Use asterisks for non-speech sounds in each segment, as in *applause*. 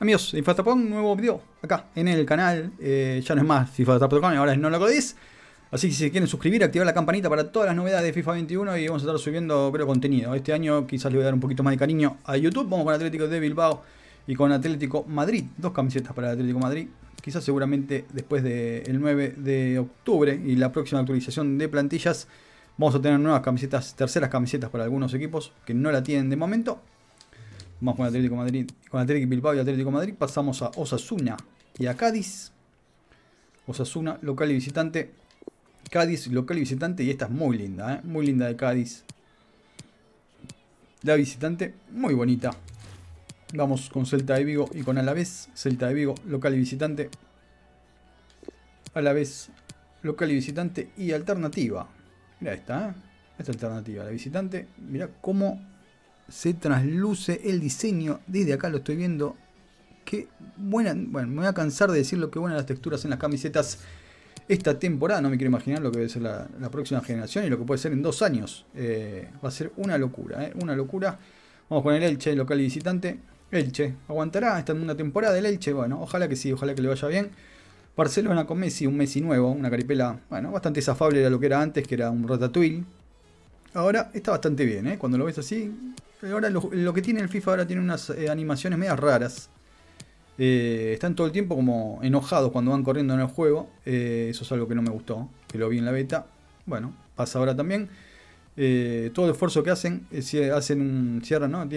Amigos, un nuevo video acá en el canal. Eh, ya no es más FIFA ahora es no lo codis. Así que si quieren suscribir, activar la campanita para todas las novedades de FIFA 21 y vamos a estar subiendo pero contenido. Este año quizás le voy a dar un poquito más de cariño a YouTube. Vamos con Atlético de Bilbao y con Atlético Madrid. Dos camisetas para Atlético Madrid. Quizás seguramente después del 9 de octubre y la próxima actualización de plantillas vamos a tener nuevas camisetas, terceras camisetas para algunos equipos que no la tienen de momento. Vamos con Atlético Madrid, con Atlético Bilbao y Atlético Madrid. Pasamos a Osasuna y a Cádiz. Osasuna, local y visitante. Cádiz, local y visitante. Y esta es muy linda, ¿eh? muy linda de Cádiz. La visitante, muy bonita. Vamos con Celta de Vigo y con Alavés. Celta de Vigo, local y visitante. Alavés, local y visitante. Y alternativa. Mira esta, ¿eh? Esta alternativa, la visitante. Mira cómo se trasluce el diseño. Desde acá lo estoy viendo. Qué buena. Bueno, me voy a cansar de decir lo que buenas las texturas en las camisetas esta temporada. No me quiero imaginar lo que debe ser la, próxima generación y lo que puede ser en dos años. Eh, va a ser una locura, eh, una locura. Vamos con el Elche, local y visitante. Elche, ¿aguantará esta una temporada del Elche? Bueno, ojalá que sí, ojalá que le vaya bien. Barcelona con Messi, un Messi nuevo, una caripela, bueno, bastante zafable de lo que era antes, que era un ratatouille. Ahora está bastante bien, ¿eh? Cuando lo ves así, Ahora lo, que tiene el FIFA ahora tiene unas eh, animaciones medias raras. Eh, están todo el tiempo como enojados cuando van corriendo en el juego. Eso es algo que no me gustó, que lo vi en la beta. Bueno, pasa ahora también. todo el esfuerzo que hacen, hacen un cierre ¿no?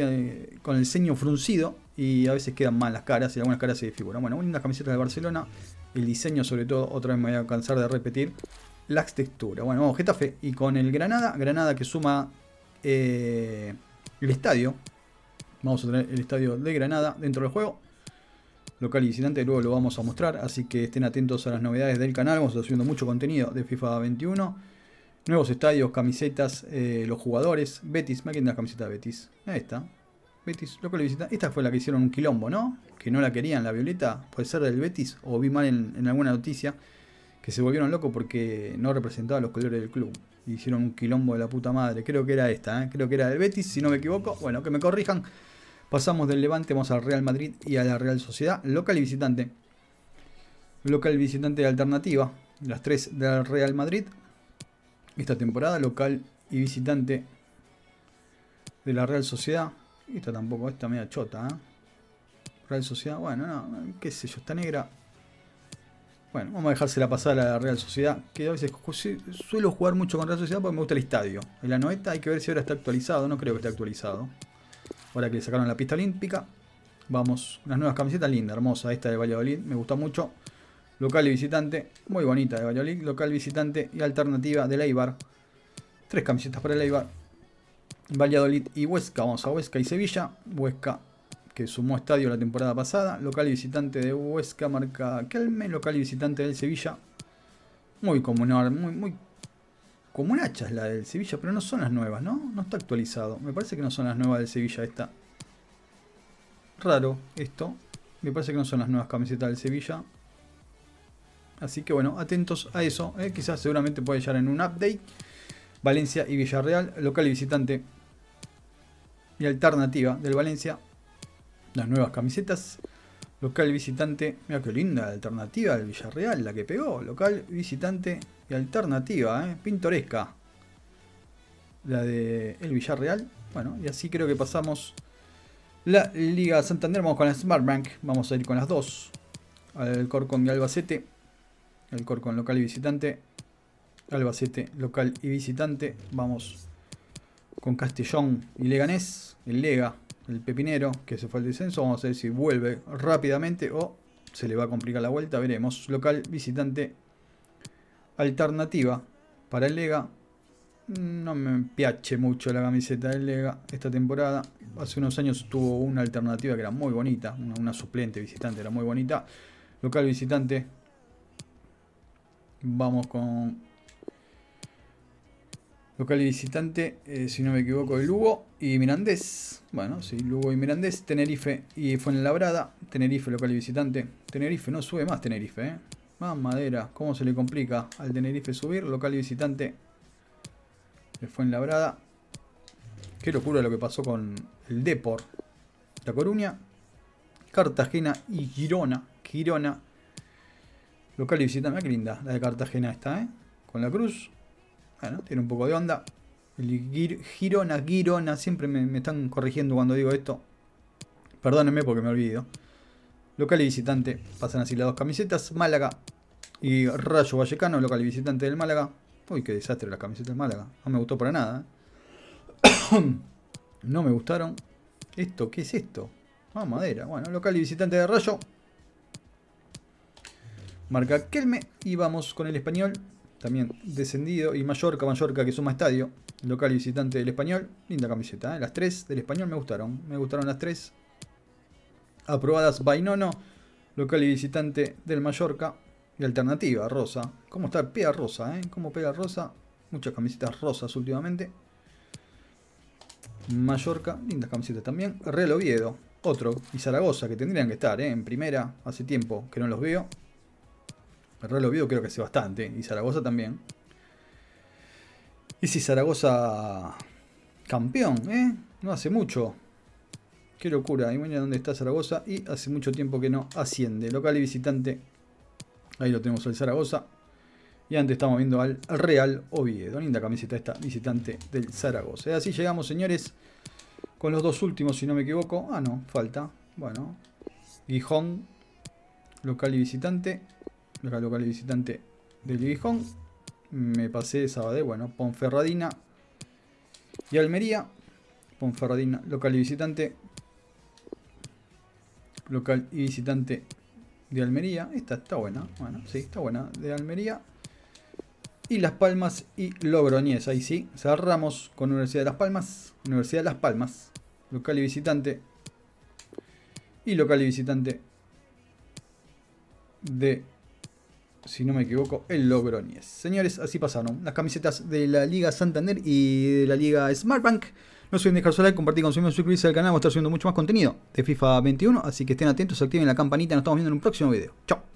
con el ceño fruncido y a veces quedan mal las caras y algunas caras se desfiguran. Bueno, una camiseta de Barcelona, el diseño sobre todo, otra vez me voy a cansar de repetir, las texturas. Bueno, vamos, Getafe y con el Granada, Granada que suma el estadio. Vamos a tener el estadio de Granada dentro del juego. Local y visitante, luego lo vamos a mostrar. Así que estén atentos a las novedades del canal. Vamos a estar subiendo mucho contenido de FIFA 21. Nuevos estadios, camisetas, eh, los jugadores. Betis, me la camiseta de Betis. Ahí está. Betis, local y visitante. Esta fue la que hicieron un quilombo, ¿no? Que no la querían, la violeta. Puede ser del Betis. O vi mal en alguna noticia. Que se volvieron locos porque no representaba los colores del club hicieron un quilombo de la puta madre. Creo que era esta, ¿eh? creo que era del Betis, si no me equivoco. Bueno, que me corrijan. Pasamos del Levante, vamos al Real Madrid y a la Real Sociedad. Local y visitante. Local visitante de alternativa. Las tres del Real Madrid. Esta temporada, local y visitante de la Real Sociedad. Esta tampoco, esta media chota, ¿eh? Real Sociedad, bueno, no, qué sé yo, está negra. Bueno, vamos a dejársela pasar a la Real Sociedad, que a veces suelo jugar mucho con Real Sociedad porque me gusta el estadio. En la noeta hay que ver si ahora está actualizado, no creo que esté actualizado. Ahora que le sacaron la pista olímpica, vamos, unas nuevas camisetas lindas, hermosa, esta de Valladolid, me gusta mucho. Local y visitante, muy bonita de Valladolid, local visitante y alternativa de Leibar. Tres camisetas para el Eibar. Valladolid y Huesca, vamos a Huesca y Sevilla. Huesca que sumó estadio la temporada pasada. Local y visitante de Huesca, marca Kelme. Local y visitante del Sevilla. Muy común, muy, muy comunachas la del Sevilla, pero no son las nuevas, ¿no? No está actualizado. Me parece que no son las nuevas del Sevilla esta. Raro esto. Me parece que no son las nuevas camisetas del Sevilla. Así que bueno, atentos a eso. ¿eh? Quizás seguramente puede llegar en un update. Valencia y Villarreal, local y visitante. Y alternativa del Valencia las nuevas camisetas. Local visitante. Mira qué linda alternativa del Villarreal, la que pegó. Local visitante y alternativa, ¿eh? pintoresca. La de el Villarreal. Bueno, y así creo que pasamos la Liga Santander. Vamos con la Smart Bank. Vamos a ir con las dos. El Corcon y Albacete. El Corcon local y visitante. Albacete local y visitante. Vamos con Castellón y Leganés. El Lega el pepinero, que se fue al descenso. Vamos a ver si vuelve rápidamente o se le va a complicar la vuelta. Veremos. Local, visitante, alternativa para el Lega. No me piache mucho la camiseta del Lega esta temporada. Hace unos años tuvo una alternativa que era muy bonita. Una, una suplente visitante era muy bonita. Local visitante. Vamos con Local y visitante, eh, si no me equivoco, de Lugo y Mirandés. Bueno, sí, Lugo y Mirandés. Tenerife y Fuenlabrada. Tenerife, local y visitante. Tenerife, no sube más Tenerife, ¿eh? Más madera. ¿Cómo se le complica al Tenerife subir? Local y visitante de Fuenlabrada. Qué locura lo que pasó con el Depor. La Coruña. Cartagena y Girona. Girona. Local y visitante. Qué linda la de Cartagena esta, ¿eh? Con la cruz. Bueno, tiene un poco de onda. El Girona, Girona. Siempre me, están corrigiendo cuando digo esto. Perdónenme porque me olvido. Local y visitante. Pasan así las dos camisetas. Málaga y Rayo Vallecano, local y visitante del Málaga. Uy, qué desastre la camiseta del Málaga. No me gustó para nada. ¿eh? *coughs* no me gustaron. ¿Esto qué es esto? Ah, madera. Bueno, local y visitante de Rayo. Marca Kelme. Y vamos con el español. También descendido. Y Mallorca, Mallorca que suma estadio. Local y visitante del español. Linda camiseta. ¿eh? Las tres del español me gustaron. Me gustaron las tres. Aprobadas Bainono. Local y visitante del Mallorca. Y alternativa, rosa. ¿Cómo está? Pega rosa, ¿eh? ¿Cómo pega rosa? Muchas camisetas rosas últimamente. Mallorca, lindas camisetas también. Real Oviedo, otro. Y Zaragoza, que tendrían que estar, ¿eh? En primera, hace tiempo que no los veo. Real Oviedo creo que hace bastante. Y Zaragoza también. Y si Zaragoza campeón, ¿eh? No hace mucho. Qué locura. Y mira dónde está Zaragoza. Y hace mucho tiempo que no asciende. Local y visitante Ahí lo tenemos al Zaragoza. Y antes estamos viendo al Real Oviedo. Linda camiseta esta visitante del Zaragoza. Y así llegamos, señores, con los dos últimos, si no me equivoco. Ah, no, falta. Bueno, Gijón, local y visitante. Local, local y visitante del Gijón. Me pasé Sabadell, bueno, Ponferradina y Almería. Ponferradina, local y visitante. Local y visitante de Almería. Esta está buena. Bueno, sí, está buena. De Almería. Y Las Palmas y Logroñés. Ahí sí. Cerramos con Universidad de Las Palmas. Universidad de Las Palmas. Local y visitante. Y local y visitante de, si no me equivoco, el Logroñés. Señores, así pasaron las camisetas de la Liga Santander y de la Liga Smartbank. No se olviden dejar su like, compartir, consumir, suscribirse al canal. Vamos a estar subiendo mucho más contenido de FIFA 21. Así que estén atentos, activen la campanita. Nos estamos viendo en un próximo video. Chao.